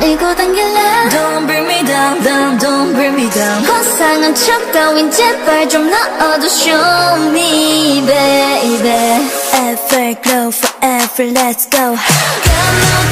밀고 당길래 Don't bring me down, down, don't bring me down. 화상한 척 따윈 제발 좀 넣어도 show me baby. Everglow forever, let's go. Come on.